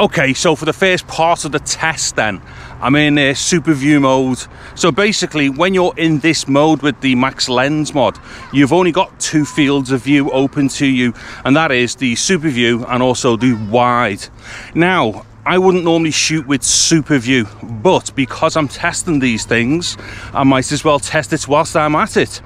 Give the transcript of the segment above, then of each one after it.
Okay, so for the first part of the test then, I'm in uh, super view mode. So basically, when you're in this mode with the max lens mod, you've only got two fields of view open to you, and that is the super view and also the wide. Now, I wouldn't normally shoot with super view, but because I'm testing these things, I might as well test it whilst I'm at it.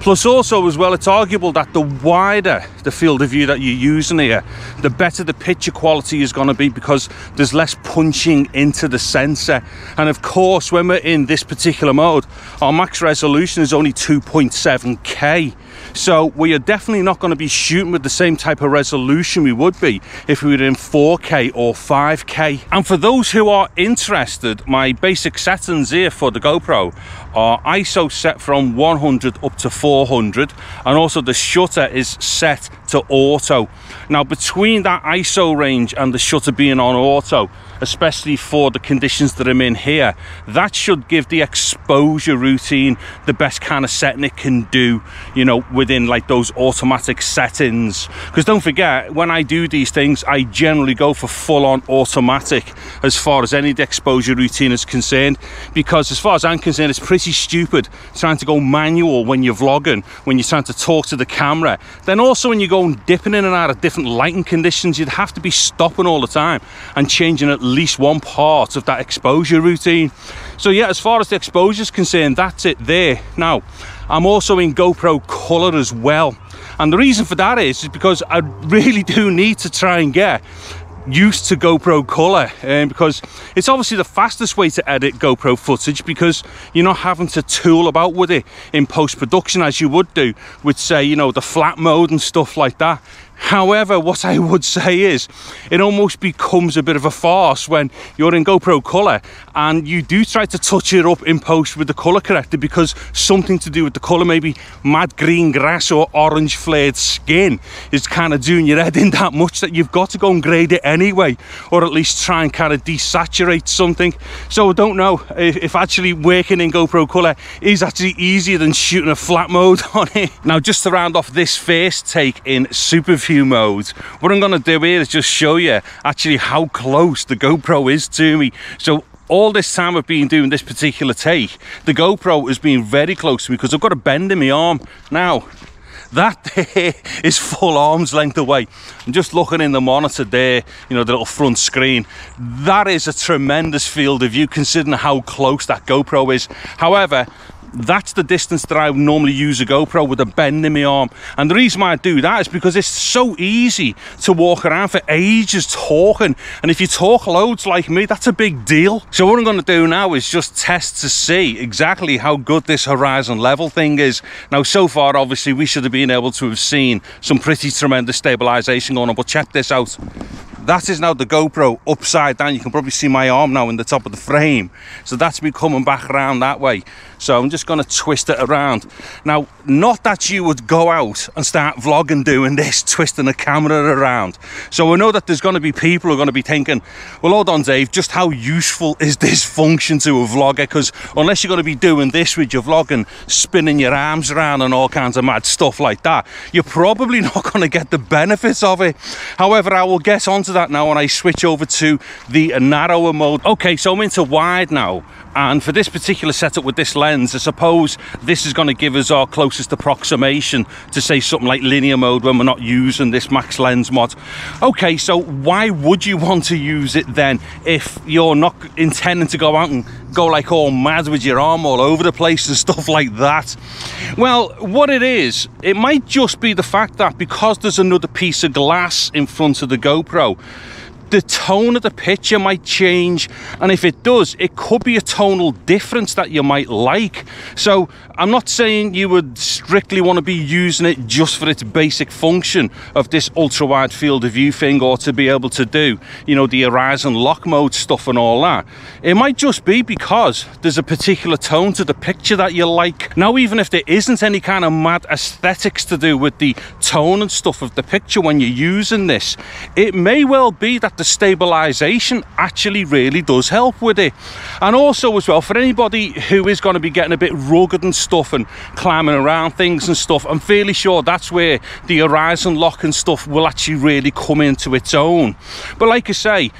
Plus also as well, it's arguable that the wider the field of view that you're using here, the better the picture quality is gonna be because there's less punching into the sensor. And of course, when we're in this particular mode, our max resolution is only 2.7K. So we are definitely not going to be shooting with the same type of resolution we would be if we were in 4K or 5K. And for those who are interested, my basic settings here for the GoPro are ISO set from 100 up to 400 and also the shutter is set to auto. Now between that ISO range and the shutter being on auto, especially for the conditions that I'm in here, that should give the exposure routine the best kind of setting it can do, you know, within like those automatic settings. Because don't forget, when I do these things, I generally go for full on automatic as far as any exposure routine is concerned. Because as far as I'm concerned, it's pretty stupid trying to go manual when you're vlogging, when you're trying to talk to the camera. Then also when you're going dipping in and out of different lighting conditions, you'd have to be stopping all the time and changing at least one part of that exposure routine. So yeah, as far as the exposure is concerned, that's it there. Now, I'm also in GoPro color as well. And the reason for that is, is because I really do need to try and get used to GoPro color um, because it's obviously the fastest way to edit GoPro footage because you're not having to tool about with it in post-production as you would do with say you know the flat mode and stuff like that However, what I would say is it almost becomes a bit of a farce when you're in GoPro color and you do try to touch it up in post with the color corrector because something to do with the color, maybe mad green grass or orange flared skin is kind of doing your head in that much that you've got to go and grade it anyway, or at least try and kind of desaturate something. So I don't know if, actually working in GoPro color is actually easier than shooting a flat mode on it. Now, just to round off this first take in super view modes what i'm going to do here is just show you actually how close the gopro is to me so all this time I've been doing this particular take, the GoPro has been very close to me because I've got a bend in my arm. Now, that there is full arm's length away. I'm just looking in the monitor there, you know, the little front screen. That is a tremendous field of view considering how close that GoPro is. However, that's the distance that I would normally use a GoPro with a bend in my arm. And the reason why I do that is because it's so easy to walk around for ages talking. And if you talk loads like me, that's a big deal. So what I'm going to do now is just test to see exactly how good this horizon level thing is. Now, so far, obviously, we should have been able to have seen some pretty tremendous stabilization going on, but check this out that is now the GoPro upside down. You can probably see my arm now in the top of the frame. So that's me coming back around that way. So I'm just going to twist it around. Now not that you would go out and start vlogging doing this twisting the camera around. So I know that there's going to be people who are going to be thinking well hold on Dave just how useful is this function to a vlogger? Because unless you're going to be doing this with your vlogging spinning your arms around and all kinds of mad stuff like that you're probably not going to get the benefits of it. However I will get onto that now when I switch over to the narrower mode. Okay, so I'm into wide now. And for this particular setup with this lens, I suppose this is going to give us our closest approximation to say something like linear mode when we're not using this max lens mod. Okay, so why would you want to use it then if you're not intending to go out and go like all mad with your arm all over the place and stuff like that? Well, what it is, it might just be the fact that because there's another piece of glass in front of the GoPro, the tone of the picture might change and if it does it could be a tonal difference that you might like. So i'm not saying you would strictly want to be using it just for its basic function of this ultra wide field of view thing or to be able to do you know the horizon lock mode stuff and all that. It might just be because there's a particular tone to the picture that you like. Now even if there isn't any kind of mad aesthetics to do with the tone and stuff of the picture when you're using this it may well be that the stabilization actually really does help with it. And also as well for anybody who is going to be getting a bit rugged and stuff and climbing around things and stuff i'm fairly sure that's where the horizon lock and stuff will actually really come into its own. But like i say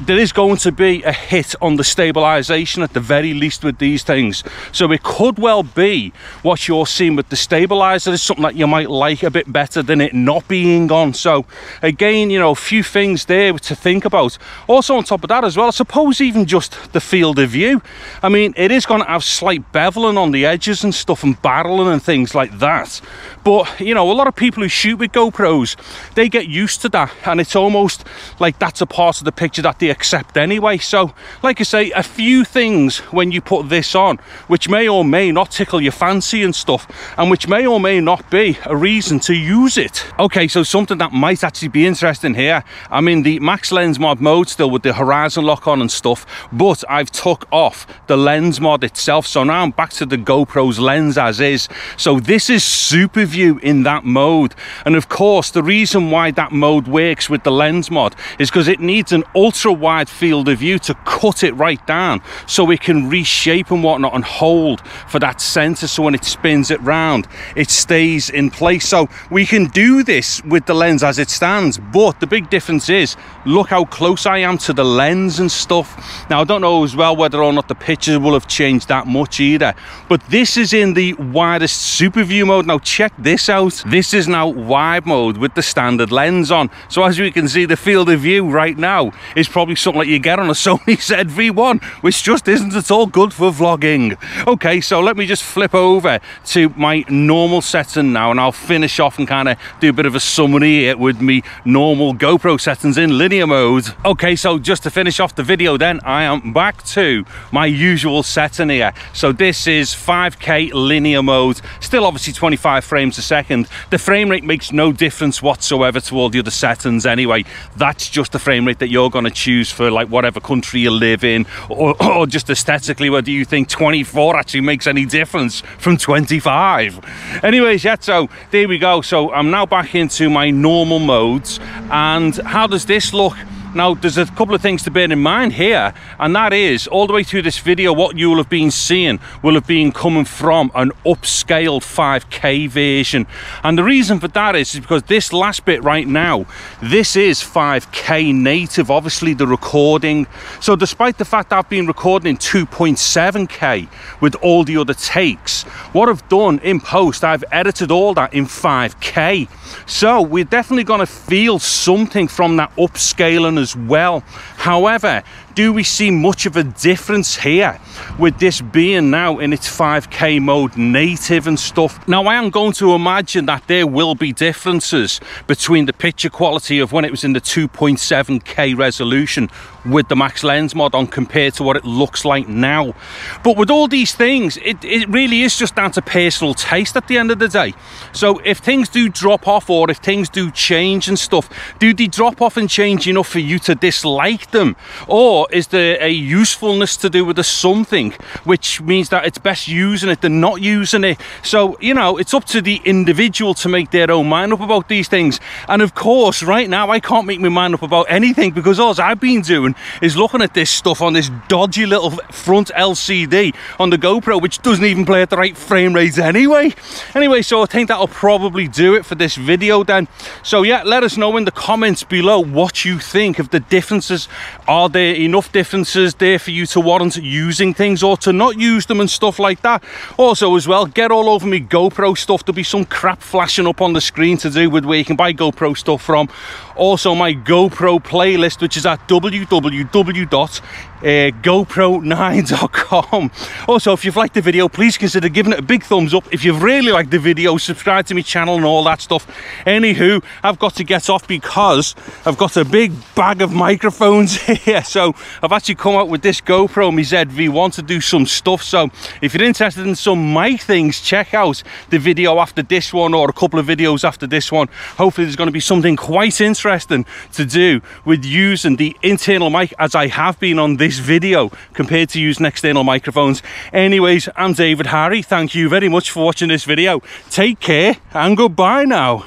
there is going to be a hit on the stabilization at the very least with these things. So it could well be what you're seeing with the stabilizer is something that you might like a bit better than it not being on. So again, you know, a few things there to think about. Also on top of that as well, I suppose even just the field of view. I mean, it is going to have slight beveling on the edges and stuff and barreling and things like that. But, you know, a lot of people who shoot with GoPros, they get used to that. And it's almost like that's a part of the picture that they accept anyway. So, like I say, a few things when you put this on, which may or may not tickle your fancy and stuff, and which may or may not be a reason to use it. Okay, so something that might actually be interesting here. I'm in the max lens mod mode still with the horizon lock on and stuff, but I've took off the lens mod itself. So now I'm back to the GoPro's lens as is. So this is super view in that mode. And of course, the reason why that mode works with the lens mod is because it needs an ultra wide field of view to cut it right down so it can reshape and whatnot and hold for that center so when it spins it round it stays in place. So we can do this with the lens as it stands but the big difference is look how close I am to the lens and stuff. Now I don't know as well whether or not the pictures will have changed that much either but this is in the widest super view mode. Now check this out. This is now wide mode with the standard lens on. So as you can see the field of view right now is probably something like you get on a Sony ZV-1 which just isn't at all good for vlogging. Okay so let me just flip over to my normal setting now and I'll finish off and kind of do a bit of a summary here with me normal GoPro settings in linear mode. Okay so just to finish off the video then I am back to my usual setting here. So this is 5k linear mode still obviously 25 frames a second. The frame rate makes no difference whatsoever to all the other settings anyway. That's just the frame rate that you're going to for like whatever country you live in or, or just aesthetically whether you think 24 actually makes any difference from 25 anyways yeah so there we go. So i'm now back into my normal modes and how does this look now, there's a couple of things to bear in mind here, and that is all the way through this video, what you will have been seeing will have been coming from an upscaled 5K version. And the reason for that is, is because this last bit right now, this is 5K native, obviously the recording. So despite the fact I've been recording in 2.7K with all the other takes, what I've done in post, I've edited all that in 5K. So we're definitely going to feel something from that upscaling as well. However, do we see much of a difference here with this being now in its 5k mode native and stuff? Now i am going to imagine that there will be differences between the picture quality of when it was in the 2.7k resolution with the max lens mod on compared to what it looks like now. But with all these things it, it really is just down to personal taste at the end of the day. So if things do drop off or if things do change and stuff do they drop off and change enough for you to dislike them? Or is there a usefulness to do with the something? Which means that it's best using it than not using it. So you know it's up to the individual to make their own mind up about these things. And of course right now i can't make my mind up about anything because all i've been doing is looking at this stuff on this dodgy little front lcd on the gopro which doesn't even play at the right frame rates anyway. Anyway so i think that'll probably do it for this video then. So yeah let us know in the comments below what you think of the differences. Are there enough enough differences there for you to warrant using things or to not use them and stuff like that. Also as well, get all over me GoPro stuff. There'll be some crap flashing up on the screen to do with where you can buy GoPro stuff from. Also my GoPro playlist, which is at Uh, www.gopro9.com. Also, if you've liked the video, please consider giving it a big thumbs up. If you've really liked the video, subscribe to my channel and all that stuff. Anywho, I've got to get off because I've got a big bag of microphones here. So I've actually come out with this GoPro, my ZV-1 to do some stuff. So if you're interested in some mic things, check out the video after this one or a couple of videos after this one. Hopefully there's going to be something quite interesting to do with using the internal mic as I have been on this video compared to using external microphones. Anyways, I'm David Harry. Thank you very much for watching this video. Take care and goodbye now.